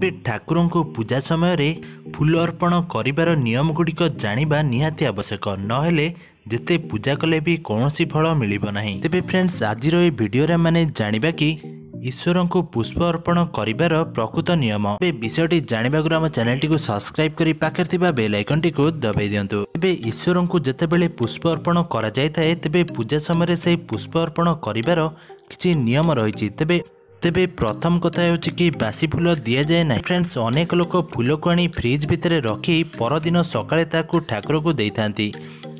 ଏବେ ଠାକୁରଙ୍କୁ ପୂଜା ସମୟରେ ଫୁଲ ଅର୍ପଣ କରିବାର ନିୟମ ଗୁଡ଼ିକ ଜାଣିବା ନିହାତି ଆବଶ୍ୟକ। ନହେଲେ ଯେତେ ପୂଜା କଲେ ବି କୌଣସି ଫଳ ମିଳିବ ନାହିଁ। ତେବେ ଫ୍ରେଣ୍ଡସ୍ ଆଜିର ଏହି ଭିଡ଼ିଓରେ ଆମେ ଜାଣିବା କି ଈଶ୍ୱରଙ୍କୁ ପୁଷ୍ପ ଅର୍ପଣ କରିବାର ପ୍ରକୃତ ନିୟମ। ଏବେ ବିଷୟଟି ଜାଣିବାକୁ ଆମ ଚ୍ୟାନେଲଟିକୁ ସବସ୍କ୍ରାଇବ୍ କରି ପାଖରେ ଥିବା ବେଲ୍ ଆଇକନ୍ଟିକୁ ଦବାଇ ଦିଅନ୍ତୁ। ତେବେ ଈଶ୍ୱରଙ୍କୁ ଯେତେବେଳେ ପୁଷ୍ପ ଅର୍ପଣ କରାଯାଇଥାଏ ତେବେ ପୂଜା ସମୟରେ ସେହି ପୁଷ୍ପ ଅର୍ପଣ କରିବାର କିଛି ନିୟମ ରହିଛି। ତେବେ ତେବେ ପ୍ରଥମ କଥା ହେଉଛି କି ବାସି ଫୁଲ ଦିଆଯାଏ ନାହିଁ। ଫ୍ରେଣ୍ଡସ୍ ଅନେକ ଲୋକ ଫୁଲକୁ ଆଣି ଫ୍ରିଜ୍ ଭିତରେ ରଖି ପରଦିନ ସକାଳେ ତାକୁ ଠାକୁରକୁ ଦେଇଥାନ୍ତି।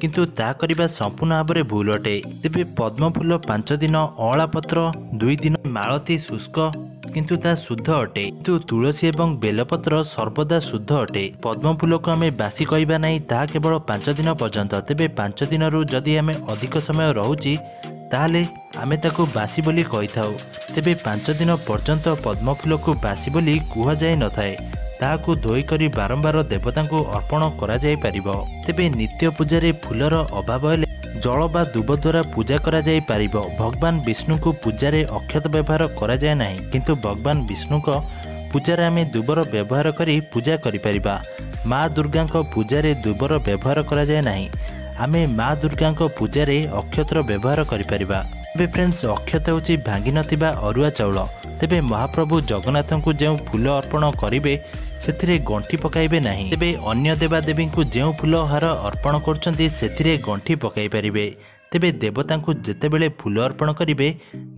କିନ୍ତୁ ତାହା କରିବା ସମ୍ପୂର୍ଣ୍ଣ ଭାବରେ ଭୁଲ ଅଟେ। ତେବେ ପଦ୍ମ ଫୁଲ ପାଞ୍ଚ ଦିନ ଅଁଳା ପତ୍ର ଦୁଇ ଦିନ ମାଳତୀ ଶୁଷ୍କ କିନ୍ତୁ ତାହା ଶୁଦ୍ଧ ଅଟେ। କିନ୍ତୁ ତୁଳସୀ ଏବଂ ବେଲପତ୍ର ସର୍ବଦା ଶୁଦ୍ଧ ଅଟେ। ପଦ୍ମ ଫୁଲକୁ ଆମେ ବାସି କହିବା ନାହିଁ ତାହା କେବଳ ପାଞ୍ଚ ଦିନ ପର୍ଯ୍ୟନ୍ତ। ତେବେ ପାଞ୍ଚ ଦିନରୁ ଯଦି ଆମେ ଅଧିକ ସମୟ ରହୁଛି ତାହେଲେ ଆମେ ତାକୁ ବାସି ବୋଲି କହିଥାଉ। ତେବେ ପାଞ୍ଚ ଦିନ ପର୍ଯ୍ୟନ୍ତ ପଦ୍ମ ଫୁଲକୁ ବାସି ବୋଲି କୁହାଯାଇ ନଥାଏ। ତାହାକୁ ଧୋଇକରି ବାରମ୍ବାର ଦେବତାଙ୍କୁ ଅର୍ପଣ କରାଯାଇପାରିବ ତେବେ ନିତ୍ୟ ପୂଜାରେ ଫୁଲର ଅଭାବ ହେଲେ ଜଳ ବା ଦୁବ ଦ୍ୱାରା ପୂଜା କରାଯାଇପାରିବ ଭଗବାନ ବିଷ୍ଣୁଙ୍କୁ ପୂଜାରେ ଅକ୍ଷତ ବ୍ୟବହାର କରାଯାଏ ନାହିଁ। କିନ୍ତୁ ଭଗବାନ ବିଷ୍ଣୁଙ୍କ ପୂଜାରେ ଆମେ ଦୁବର ବ୍ୟବହାର କରି ପୂଜା କରିପାରିବା। ମା ଦୁର୍ଗାଙ୍କ ପୂଜାରେ ଦୁବର ବ୍ୟବହାର କରାଯାଏ ନାହିଁ। ଆମେ ମା ଦୁର୍ଗାଙ୍କ ପୂଜାରେ ଅକ୍ଷତର ବ୍ୟବହାର କରିପାରିବା। ତେବେ ଫ୍ରେଣ୍ଡସ୍ ଅକ୍ଷତ ହେଉଛି ଭାଙ୍ଗି ନଥିବା ଅରୁଆ ଚାଉଳ। ତେବେ ମହାପ୍ରଭୁ ଜଗନ୍ନାଥଙ୍କୁ ଯେଉଁ ଫୁଲ ଅର୍ପଣ କରିବେ ସେଥିରେ ଗଣ୍ଠି ପକାଇବେ ନାହିଁ। ତେବେ ଅନ୍ୟ ଦେବାଦେବୀଙ୍କୁ ଯେଉଁ ଫୁଲ ହାର ଅର୍ପଣ କରୁଛନ୍ତି ସେଥିରେ ଗଣ୍ଠି ପକାଇ ପାରିବେ। ତେବେ ଦେବତାଙ୍କୁ ଯେତେବେଳେ ଫୁଲ ଅର୍ପଣ କରିବେ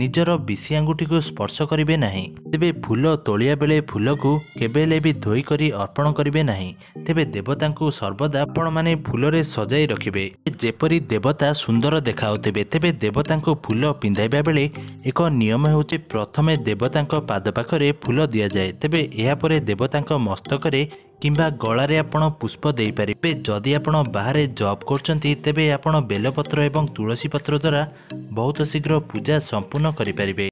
ନିଜର ବିଶି ଆଙ୍ଗୁଠିକୁ ସ୍ପର୍ଶ କରିବେ ନାହିଁ। ତେବେ ଫୁଲ ତୋଳିବା ବେଳେ ଫୁଲକୁ କେବେ ହେଲେ ବି ଧୋଇ କରି ଅର୍ପଣ କରିବେ ନାହିଁ। ତେବେ ଦେବତାଙ୍କୁ ସର୍ବଦା ଆପଣମାନେ ଫୁଲରେ ସଜାଇ ରଖିବେ। ଯେପରି ଦେବତା ସୁନ୍ଦର ଦେଖାଉଥିବେ ତେବେ ଦେବତାଙ୍କୁ ଫୁଲ ପିନ୍ଧାଇବା ବେଳେ ଏକ ନିୟମ ହେଉଛି ପ୍ରଥମେ ଦେବତାଙ୍କ ପାଦ ପାଖରେ ଫୁଲ ଦିଆଯାଏ। ତେବେ ଏହାପରେ ଦେବତାଙ୍କ ମସ୍ତକରେ କିମ୍ବା ଗଳାରେ ଆପଣ ପୁଷ୍ପ ଦେଇପାରିବେ। ଯଦି ଆପଣ ବାହାରେ ଜବ୍ କରୁଛନ୍ତି ତେବେ ଆପଣ ବେଲପତ୍ର ଏବଂ ତୁଳସୀ ପତ୍ର ଦ୍ୱାରା ବହୁତ ଶୀଘ୍ର ପୂଜା ସମ୍ପୂର୍ଣ୍ଣ କରିପାରିବେ।